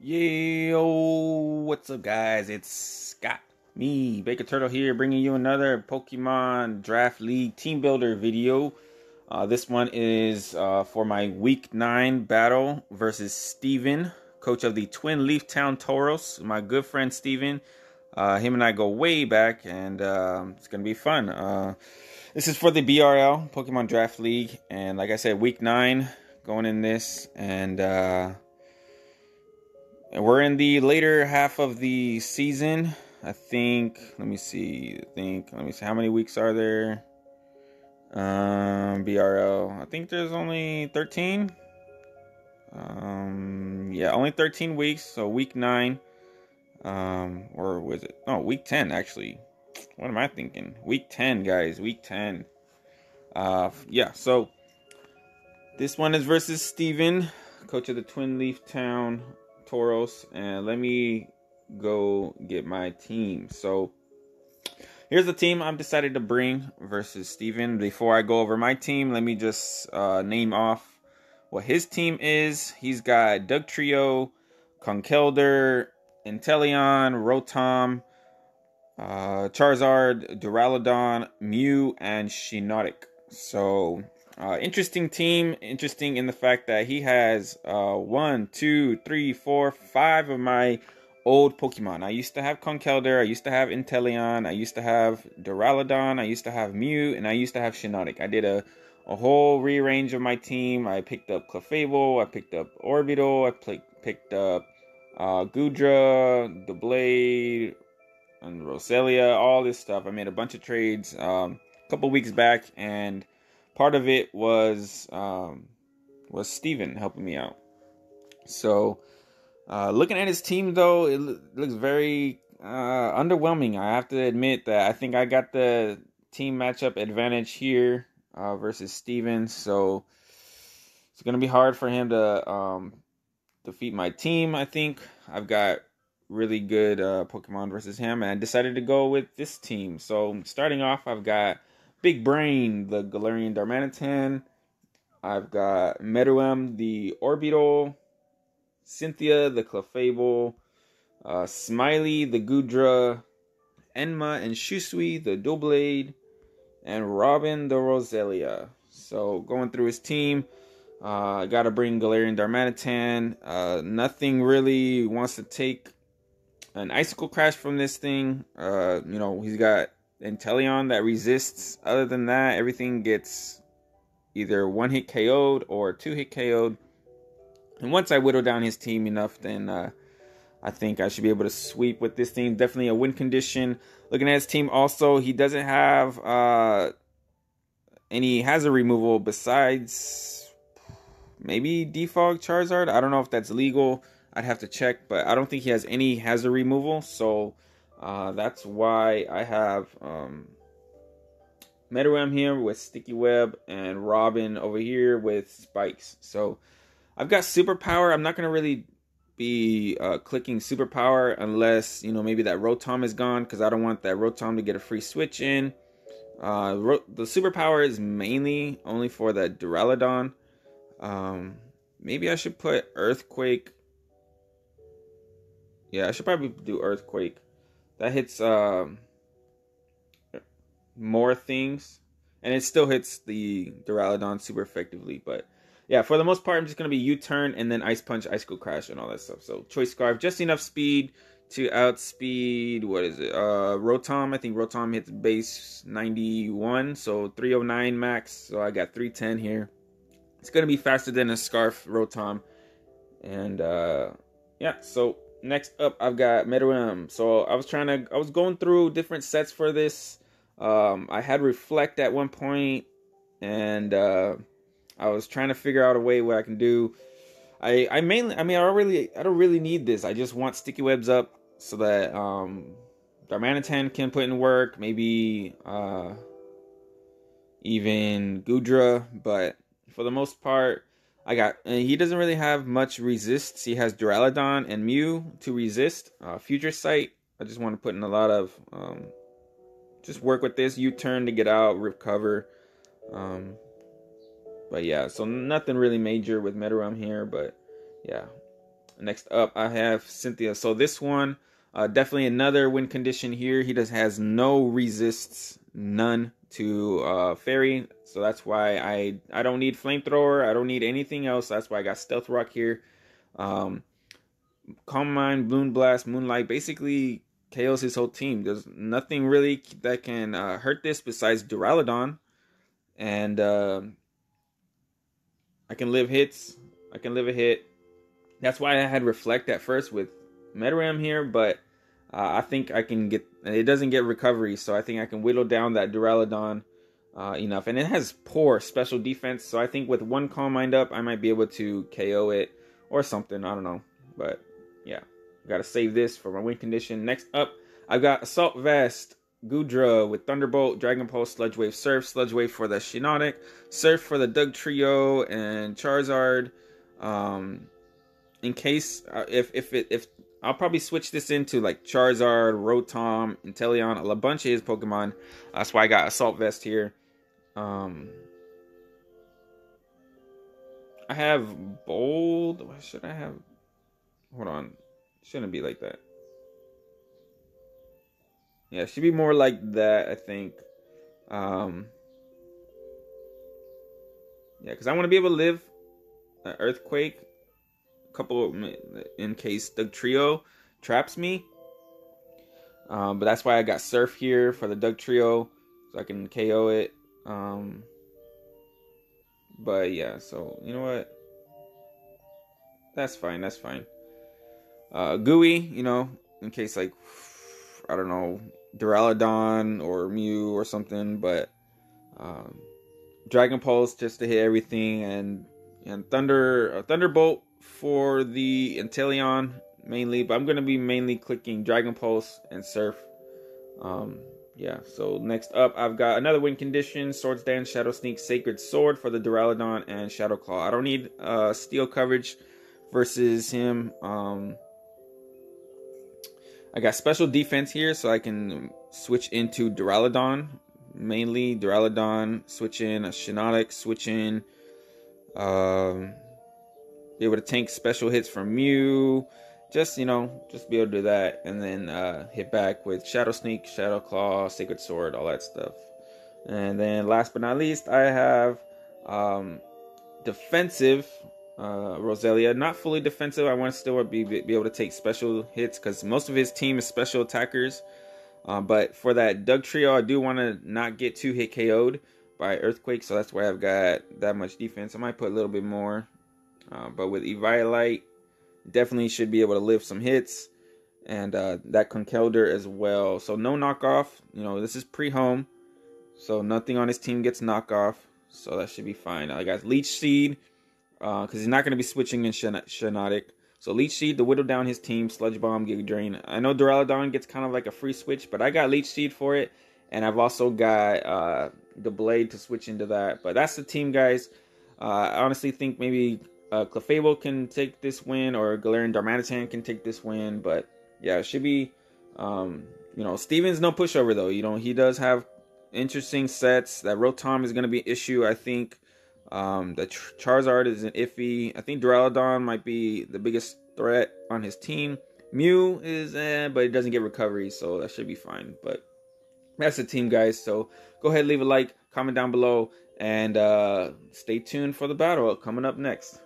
Yo, what's up, guys? It's Scott, me, Baker Turtle here, bringing you another Pokemon Draft League Team Builder video. Uh, this one is uh, for my Week 9 battle versus Steven, coach of the Twinleaf Town Tauros. My good friend Steven. Uh, him and I go way back, and uh, it's going to be fun. Uh, this is for the BRL, Pokemon Draft League, and like I said, Week 9 going in this, and uh, we're in the later half of the season. I think. Let me see. I think. Let me see. How many weeks are there? Um, BRL. I think there's only 13. Um, yeah, only 13 weeks. So week nine. Um, or was it? Oh, week 10 actually. What am I thinking? Week 10, guys. Week 10. Uh, yeah. So this one is versus Steven, coach of the Twinleaf Town Tauros, and let me go get my team. So here's the team I'm decided to bring versus Steven. Before I go over my team, let me just uh, name off what his team is. He's got Dugtrio, Conkeldurr, Inteleon, Rotom, uh, Charizard, Duraludon, Mew, and Shiinotic. So uh, interesting team. Interesting in the fact that he has uh, one, two, three, four, five of my old Pokemon. I used to have Conkeldurr. I used to have Inteleon. I used to have Duraludon. I used to have Mew, and I used to have Shiinotic. I did a a whole rearrange of my team. I picked up Clefable. I picked up Orbeetle. I pl- picked up uh, Goodra, Doublade, and Roselia. All this stuff. I made a bunch of trades um, a couple weeks back, and part of it was um, was Steven helping me out. So, uh, looking at his team though, it lo- looks very uh, underwhelming. I have to admit that I think I got the team matchup advantage here uh, versus Steven. So it's gonna be hard for him to um, defeat my team. I think I've got really good uh, Pokemon versus him, and I decided to go with this team. So starting off, I've got Big Brain, the Galarian Darmanitan. I've got Meruem, the Orbeetle. Cynthia, the Clefable. Uh, Smiley, the Goodra. Enma and Shusui, the Doublade. And Robin, the Roselia. So going through his team. Uh, I gotta bring Galarian Darmanitan. Uh, nothing really wants to take an icicle crash from this thing. Uh, you know, he's got Inteleon that resists. Other than that, everything gets either one hit KO'd or two hit KO'd. And once I whittle down his team enough, then uh, I think I should be able to sweep with this team. Definitely a win condition. Looking at his team, also he doesn't have uh, any hazard removal besides maybe defog Charizard. I don't know if that's legal. I'd have to check, but I don't think he has any hazard removal. So uh, that's why I have um, Meruem here with Sticky Web and Robin over here with Spikes. So I've got Superpower. I'm not going to really be uh, clicking Superpower unless, you know, maybe that Rotom is gone because I don't want that Rotom to get a free switch in. Uh, Ro- the Superpower is mainly only for the Duraludon. Um, maybe I should put Earthquake. Yeah, I should probably do Earthquake that hits um, more things, and it still hits the Duraludon super effectively. But yeah, for the most part, I'm just gonna be U-turn and then Ice Punch, Ice Icicle Crash, and all that stuff. So Choice Scarf, just enough speed to outspeed. What is it? Uh, Rotom. I think Rotom hits base 91, so 309 max. So I got 310 here. It's gonna be faster than a Scarf Rotom, and uh, yeah. So next up I've got Meruem. So I was trying to I was going through different sets for this. Um, I had Reflect at one point, and uh, I was trying to figure out a way what I can do. I I mainly I mean I don't really I don't really need this. I just want sticky webs up so that um Darmanitan can put in work, maybe uh even Goodra, but for the most part I got and he doesn't really have much resists. He has Duraludon and Mew to resist. Uh, Future Sight. I just want to put in a lot of um, just work with this U-turn to get out, recover. Um, but yeah, so nothing really major with Meruem here, but yeah. Next up, I have Cynthia. So this one, uh, definitely another win condition here. He just has no resists, none to uh, fairy. So that's why I I don't need flamethrower. I don't need anything else. That's why I got stealth rock here. Um, Calm Mind, Moonblast, Moonlight basically KOs his whole team. There's nothing really that can uh, hurt this besides Duraludon. And uh, I can live hits. I can live a hit. That's why I had Reflect at first with Meruem here, but uh, I think I can get. It doesn't get recovery, so I think I can whittle down that Duraludon uh, enough. And it has poor special defense, so I think with one Calm Mind up, I might be able to KO it or something. I don't know, but yeah, got to save this for my win condition. Next up, I've got Assault Vest. Goodra with Thunderbolt, Dragon Pulse, Sludge Wave, Surf, Sludge Wave for the Shiinotic, Surf for the Dugtrio, and Charizard. Um, in case uh, if if it if I'll probably switch this into like Charizard, Rotom, Inteleon, a bunch of his Pokemon. That's why I got Assault Vest here. Um, I have Bold. What should I have? Hold on. Shouldn't be like that. Yeah, should be more like that, I think. Um, yeah, because I want to be able to live an earthquake, couple in case Dugtrio traps me. Um, but that's why I got Surf here for the Dugtrio, so I can KO it. Um, but yeah, so you know what? That's fine. That's fine. Uh, Gooey, you know, in case like I don't know Duraludon or Mew or something, but um, Dragon Pulse just to hit everything, and and Thunder uh, Thunderbolt for the Inteleon mainly, but I'm gonna be mainly clicking Dragon Pulse and Surf. Um, yeah. So next up, I've got another win condition: Swords Dance, Shadow Sneak, Sacred Sword for the Duraludon, and Shadow Claw. I don't need uh, steel coverage versus him. Um, I got special defense here, so I can switch into Duraludon, mainly Duraludon, switch in a Shiinotic, switch in, um, be able to tank special hits from Mew, just, you know, just be able to do that, and then uh, hit back with Shadow Sneak, Shadow Claw, Sacred Sword, all that stuff. And then last but not least, I have um, defensive uh, Roselia. Not fully defensive. I want to still be, be able to take special hits because most of his team is special attackers. Uh, but for that Dugtrio, I do want to not get too hit KO'd by Earthquake. So that's why I've got that much defense. I might put a little bit more. Uh, but with Eviolite, definitely should be able to lift some hits. And uh, that Conkeldurr as well. So no knockoff. You know, this is pre-home. So nothing on his team gets knockoff. So that should be fine. I got Leech Seed because uh, he's not going to be switching in Shiinotic. So Leech Seed to whittle down his team, Sludge Bomb, Giga Drain. I know Duraludon gets kind of like a free switch, but I got Leech Seed for it, and I've also got uh, Doublade to switch into that. But that's the team, guys. Uh, I honestly think maybe uh, Clefable can take this win, or Galarian Darmanitan can take this win. But yeah, it should be. Um, you know, Steven's no pushover though. You know, he does have interesting sets. That Rotom is going to be an issue, I think. Um, the Ch- Charizard is an iffy. I think Duraludon might be the biggest threat on his team. Mew is eh, but it doesn't get recovery, so that should be fine. But that's the team, guys. So go ahead, leave a like, comment down below, and uh, stay tuned for the battle coming up next.